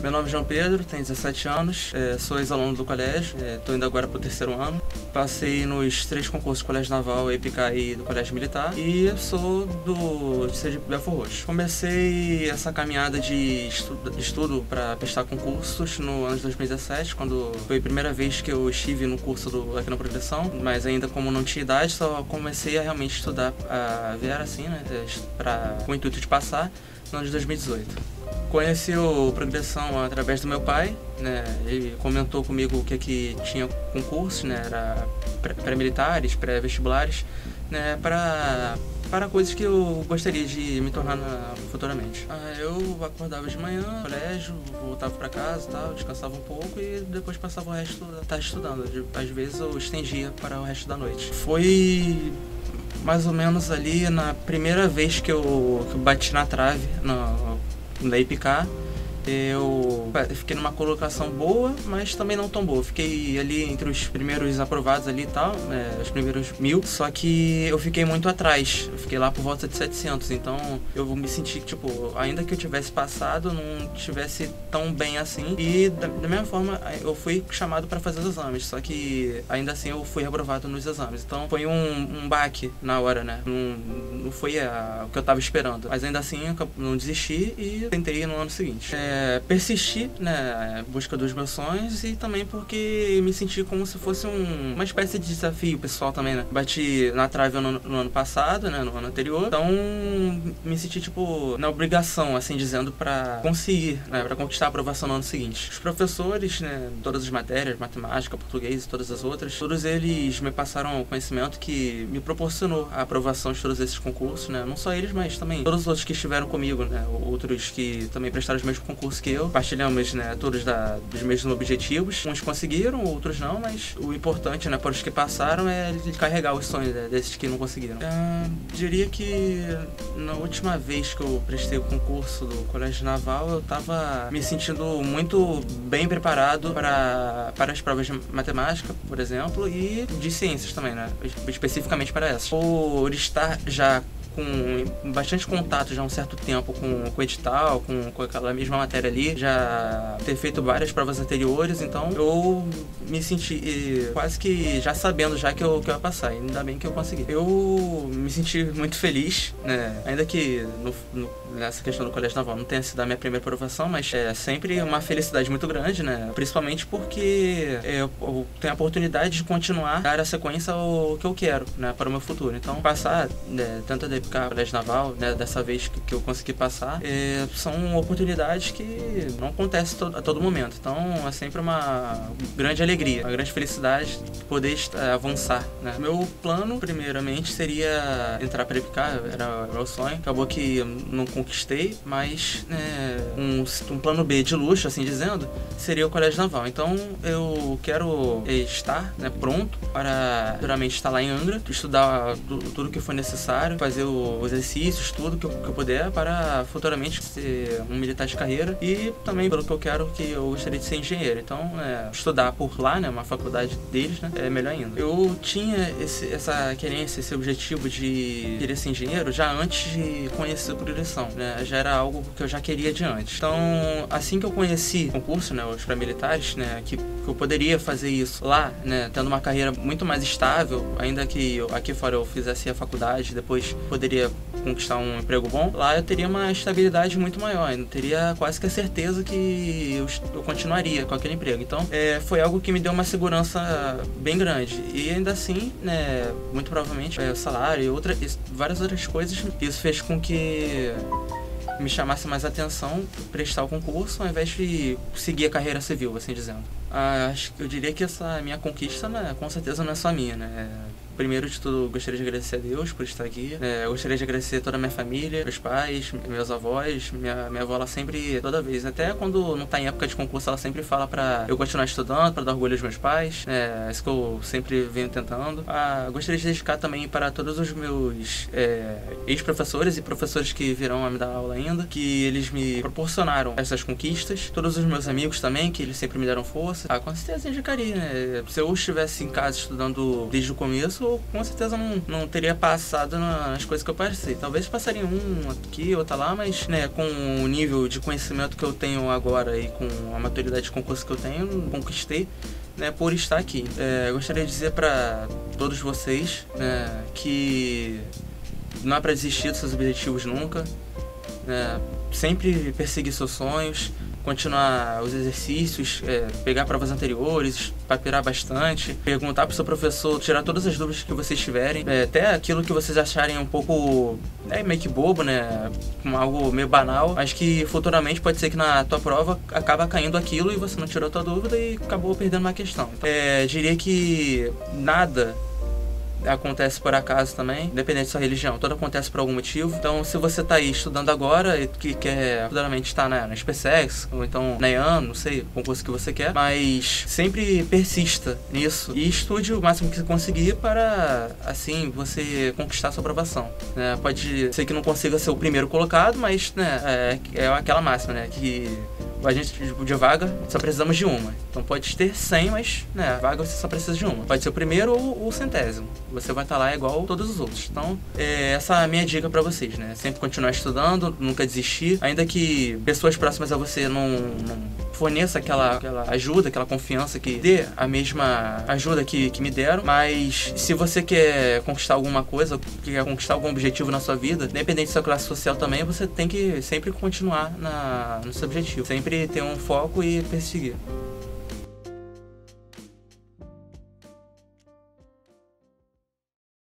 Meu nome é João Pedro, tenho 17 anos, é, sou ex-aluno do colégio, estou é, indo agora para o terceiro ano. Passei nos três concursos do Colégio Naval, EPIC e do Colégio Militar e sou do Sergipe Belfor Roxo. Comecei essa caminhada de estudo, estudo para prestar concursos no ano de 2017, quando foi a primeira vez que eu estive no curso do, aqui na Progressão, mas ainda como não tinha idade, só comecei a realmente estudar a Vera assim, né, pra, com o intuito de passar no ano de 2018. Conheci o Progressão através do meu pai, né? Ele comentou comigo o que que tinha concurso, né? Era pré-militares, pré-vestibulares, né? Para para coisas que eu gostaria de me tornar na, futuramente. Ah, eu acordava de manhã, colégio, voltava para casa, tal, descansava um pouco e depois passava o resto da tarde estudando. Às vezes eu estendia para o resto da noite. Foi mais ou menos ali na primeira vez que eu, que eu bati na trave no, na IPK eu fiquei numa colocação boa, mas também não tão boa. Fiquei ali entre os primeiros aprovados ali e tal, é, os primeiros mil, só que eu fiquei muito atrás. Eu fiquei lá por volta de 700, então eu me senti, tipo, ainda que eu tivesse passado, não tivesse tão bem assim. E da, da mesma forma, eu fui chamado para fazer os exames, só que ainda assim eu fui aprovado nos exames. Então foi um, um baque na hora, né? Não, não foi a, o que eu tava esperando. Mas ainda assim eu não desisti e tentei no ano seguinte. É, é, persistir né, em busca dos meus sonhos e também porque me senti como se fosse um, uma espécie de desafio pessoal também, né? Bati na trave no, no, ano passado, né, no ano anterior, então me senti tipo na obrigação, assim dizendo, para conseguir, né, para conquistar a aprovação no ano seguinte. Os professores, né, todas as matérias, matemática, português e todas as outras, todos eles me passaram o conhecimento que me proporcionou a aprovação de todos esses concursos, né? Não só eles, mas também todos os outros que estiveram comigo, né? Outros que também prestaram os mesmos concursos curso que eu. Partilhamos, né, todos da, dos mesmos objetivos. Uns conseguiram, outros não, mas o importante, né, para os que passaram é carregar os sonhos né, desses que não conseguiram. Uh, diria que na última vez que eu prestei o concurso do Colégio Naval, eu estava me sentindo muito bem preparado para, para as provas de matemática, por exemplo, e de ciências também, né, especificamente para essas. Por estar já com bastante contato já há um certo tempo com, o edital, com, com aquela mesma matéria ali, já ter feito várias provas anteriores, então eu me senti quase que já sabendo já que eu, que eu ia passar, ainda bem que eu consegui. Eu me senti muito feliz, né? Ainda que no, no, nessa questão do colégio naval não tenha sido a minha primeira aprovação, mas é sempre uma felicidade muito grande, né? Principalmente porque eu, eu tenho a oportunidade de continuar dar a sequência ao que eu quero, né? Para o meu futuro. Então, passar né, tanto a colégio naval, né, dessa vez que, que eu consegui passar, é, são oportunidades que não acontecem to a todo momento. Então é sempre uma grande alegria, uma grande felicidade poder estar, avançar. Né? Meu plano, primeiramente, seria entrar para EPICAR, era o meu sonho. Acabou que não conquistei, mas né, um, um plano B de luxo, assim dizendo, seria o colégio naval. Então eu quero estar né, pronto para futuramente estar lá em Angra, estudar tudo o que for necessário, fazer o os exercícios, tudo que eu, que eu, puder para futuramente ser um militar de carreira e também pelo que eu quero que eu gostaria de ser engenheiro. Então, é, estudar por lá, né, uma faculdade deles, né, é melhor ainda. Eu tinha esse, essa querência, esse objetivo de querer ser engenheiro já antes de conhecer a progressão, né, já era algo que eu já queria de antes. Então, assim que eu conheci o concurso, né, os pré-militares, né, que, que eu poderia fazer isso lá, né, tendo uma carreira muito mais estável, ainda que eu, aqui fora eu fizesse a faculdade, depois poderia conquistar um emprego bom, lá eu teria uma estabilidade muito maior. Eu teria quase que a certeza que eu, eu continuaria com aquele emprego. Então, é, foi algo que me deu uma segurança bem grande. E ainda assim, né, muito provavelmente, é, o salário e outra, várias outras coisas, isso fez com que me chamasse mais atenção prestar o concurso ao invés de seguir a carreira civil, assim dizendo. Ah, acho que eu diria que essa minha conquista, né, com certeza não é só minha, né? Primeiro de tudo, gostaria de agradecer a Deus por estar aqui. É, gostaria de agradecer toda a minha família, meus pais, meus avós. Minha, minha avó, ela sempre, toda vez, até quando não está em época de concurso, ela sempre fala para eu continuar estudando, para dar orgulho aos meus pais. É isso que eu sempre venho tentando. Ah, gostaria de dedicar também para todos os meus é, ex-professores e professores que virão a me dar aula ainda, que eles me proporcionaram essas conquistas. Todos os meus amigos também, que eles sempre me deram força. Ah, com certeza indicaria, né? Se eu estivesse em casa estudando desde o começo, eu com certeza não, não teria passado nas coisas que eu passei. Talvez passaria um aqui, outra lá, mas né, com o nível de conhecimento que eu tenho agora e com a maturidade de concurso que eu tenho, conquistei né, por estar aqui. É, gostaria de dizer para todos vocês né, que não é para desistir dos seus objetivos nunca. Né, sempre perseguir seus sonhos, continuar os exercícios, é, pegar provas anteriores, papirar bastante, perguntar para o seu professor, tirar todas as dúvidas que vocês tiverem, é, até aquilo que vocês acharem um pouco é, meio que bobo, né, algo meio banal, mas que futuramente pode ser que na tua prova acaba caindo aquilo e você não tirou a tua dúvida e acabou perdendo uma questão. Então, é, diria que nada acontece por acaso também, independente da sua religião, tudo acontece por algum motivo. Então, se você está aí estudando agora e que quer futuramente estar na, na SpaceX, ou então na EAN, não sei, o concurso que você quer, mas sempre persista nisso e estude o máximo que você conseguir para, assim, você conquistar sua aprovação. Né? Pode ser que não consiga ser o primeiro colocado, mas né, é, é aquela máxima, né, que a gente de vaga só precisamos de uma. Então pode ter 100, mas né, vaga você só precisa de uma. Pode ser o primeiro ou o centésimo. Você vai estar lá igual todos os outros. Então, é, essa é a minha dica para vocês, né? Sempre continuar estudando, nunca desistir. Ainda que pessoas próximas a você não, não forneça aquela, aquela ajuda, aquela confiança que dê a mesma ajuda que, que me deram. Mas se você quer conquistar alguma coisa, quer conquistar algum objetivo na sua vida, independente da sua classe social também, você tem que sempre continuar na, no seu objetivo. Sempre ter um foco e perseguir.